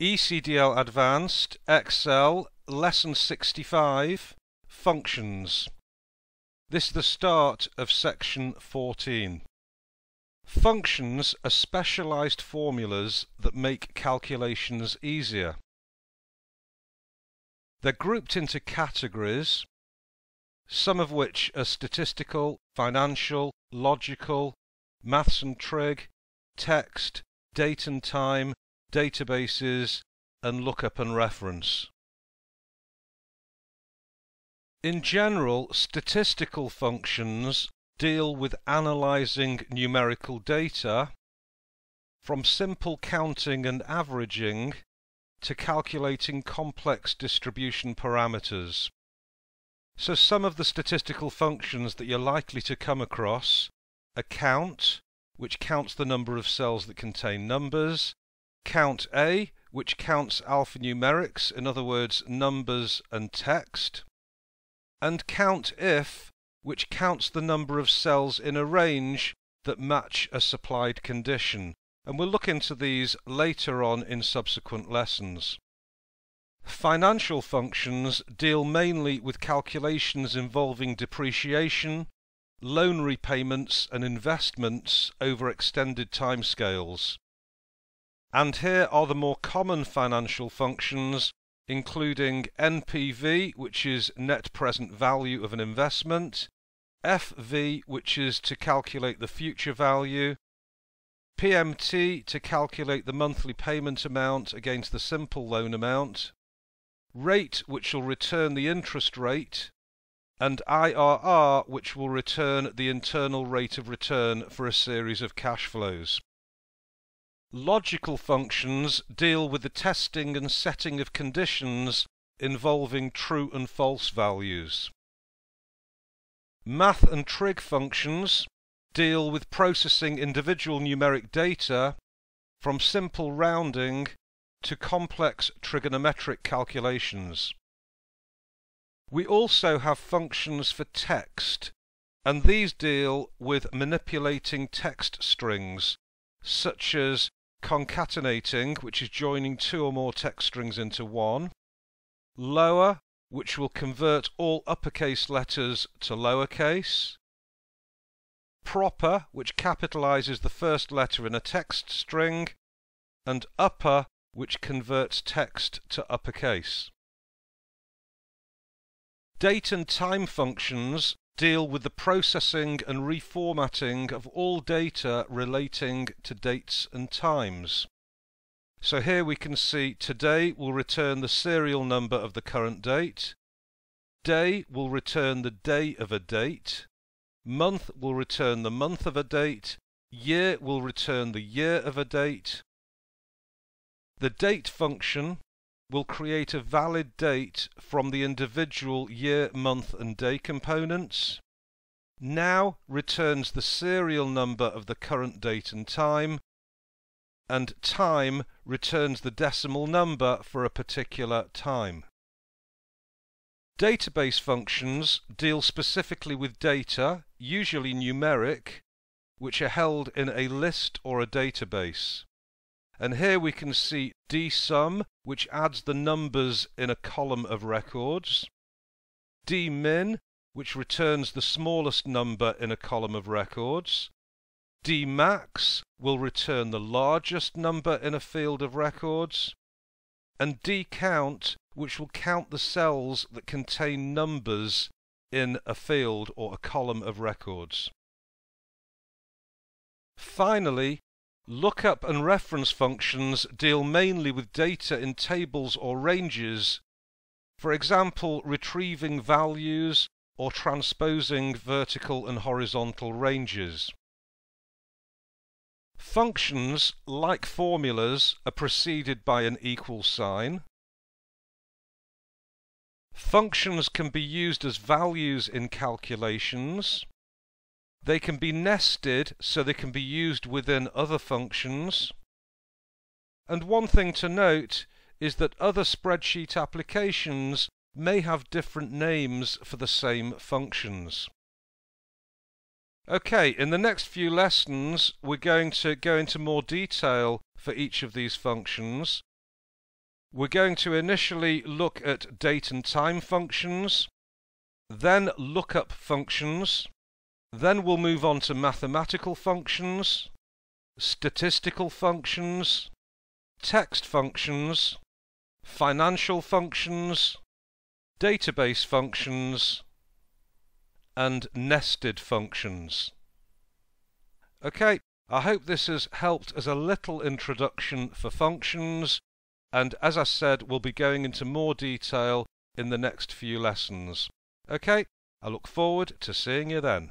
ECDL Advanced, Excel, Lesson 65, Functions. This is the start of section 14. Functions are specialized formulas that make calculations easier. They're grouped into categories, some of which are statistical, financial, logical, maths and trig, text, date and time, databases, and lookup and reference. In general, statistical functions deal with analyzing numerical data from simple counting and averaging to calculating complex distribution parameters. So some of the statistical functions that you're likely to come across are count, which counts the number of cells that contain numbers, count A, which counts alphanumerics, in other words, numbers and text, and count if, which counts the number of cells in a range that match a supplied condition. And we'll look into these later on in subsequent lessons. Financial functions deal mainly with calculations involving depreciation, loan repayments and investments over extended timescales. And here are the more common financial functions, including NPV, which is net present value of an investment, FV, which is to calculate the future value, PMT to calculate the monthly payment amount against the simple loan amount, rate, which will return the interest rate, and IRR, which will return the internal rate of return for a series of cash flows. Logical functions deal with the testing and setting of conditions involving true and false values. Math and trig functions deal with processing individual numeric data from simple rounding to complex trigonometric calculations. We also have functions for text, and these deal with manipulating text strings, such as concatenating, which is joining two or more text strings into one, lower, which will convert all uppercase letters to lowercase, proper, which capitalizes the first letter in a text string, and upper, which converts text to uppercase. Date and time functions deal with the processing and reformatting of all data relating to dates and times. So here we can see today will return the serial number of the current date, day will return the day of a date, month will return the month of a date, year will return the year of a date. The date function will create a valid date from the individual year, month and day components. Now returns the serial number of the current date and time, and time returns the decimal number for a particular time. Database functions deal specifically with data, usually numeric, which are held in a list or a database. And here we can see dsum, which adds the numbers in a column of records, dmin, which returns the smallest number in a column of records, dmax will return the largest number in a field of records, and dcount, which will count the cells that contain numbers in a field or a column of records. Finally, Lookup and reference functions deal mainly with data in tables or ranges, for example retrieving values or transposing vertical and horizontal ranges. Functions, like formulas, are preceded by an equal sign. Functions can be used as values in calculations. They can be nested so they can be used within other functions. And one thing to note is that other spreadsheet applications may have different names for the same functions. Okay, in the next few lessons we're going to go into more detail for each of these functions we're going to initially look at date and time functions, then lookup functions, then we'll move on to mathematical functions, statistical functions, text functions, financial functions, database functions, and nested functions. Okay, I hope this has helped as a little introduction for functions, and as I said, we'll be going into more detail in the next few lessons. Okay, I look forward to seeing you then.